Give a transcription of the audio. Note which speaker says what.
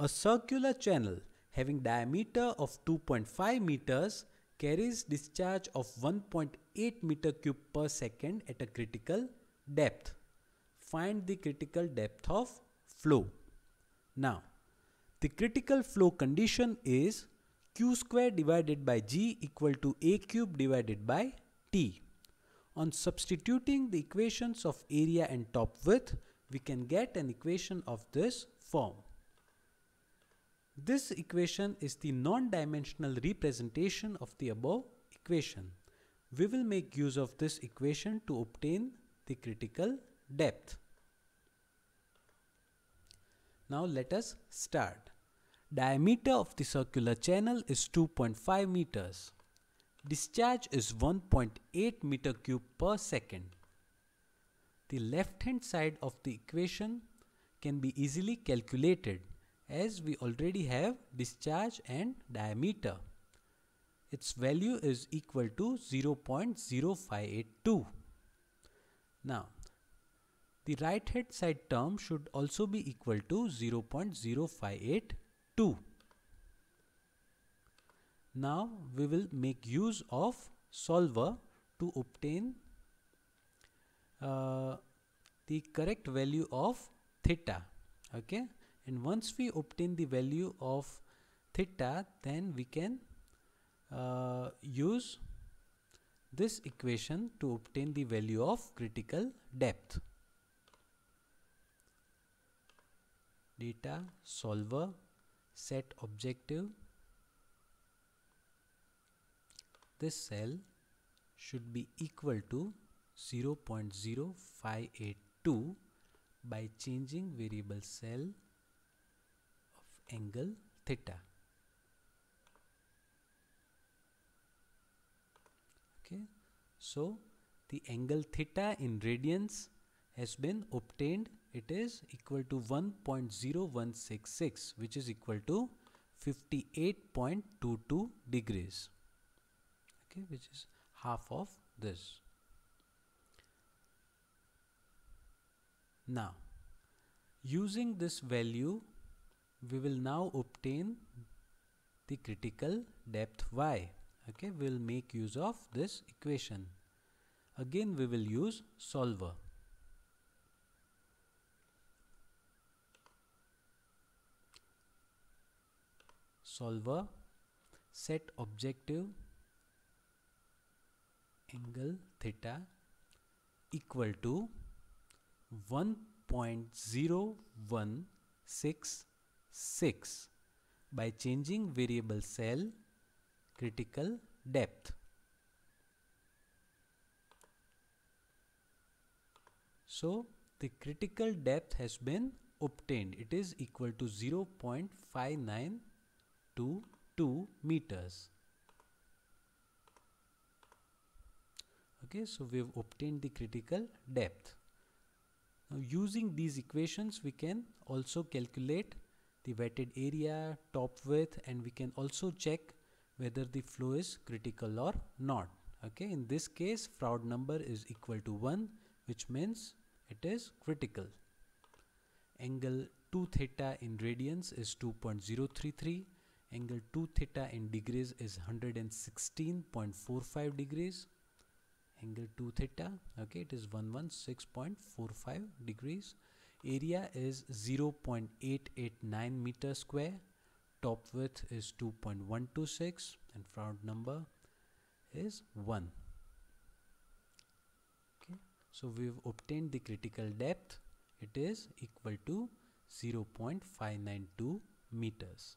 Speaker 1: A circular channel having diameter of 2.5 meters carries discharge of 1.8 meter cube per second at a critical depth. Find the critical depth of flow. Now, the critical flow condition is q square divided by g equal to a cube divided by t. On substituting the equations of area and top width, we can get an equation of this form. This equation is the non-dimensional representation of the above equation. We will make use of this equation to obtain the critical depth. Now let us start. Diameter of the circular channel is 2.5 meters. Discharge is 1.8 meter cube per second. The left hand side of the equation can be easily calculated as we already have discharge and diameter. Its value is equal to 0.0582. Now, the right hand side term should also be equal to 0.0582. Now, we will make use of solver to obtain uh, the correct value of theta okay and once we obtain the value of theta then we can uh, use this equation to obtain the value of critical depth. Data solver set objective. This cell should be equal to 0.0582 by changing variable cell angle theta. Okay. So the angle theta in radians has been obtained. It is equal to 1.0166 which is equal to 58.22 degrees. Okay which is half of this. Now using this value we will now obtain the critical depth y. Okay we will make use of this equation. Again we will use solver. Solver set objective angle theta equal to 1.0166 6 by changing variable cell critical depth. So the critical depth has been obtained. It is equal to 0.5922 meters. Okay, so we have obtained the critical depth. Now using these equations we can also calculate the wetted area, top width and we can also check whether the flow is critical or not. Okay, in this case Froude number is equal to 1 which means it is critical. Angle 2 theta in radians is 2.033 angle 2 theta in degrees is 116.45 degrees angle 2 theta okay it is 116.45 degrees area is 0.889 meter square. Top width is 2.126 and Froude number is 1 okay. So we've obtained the critical depth. It is equal to 0.592 meters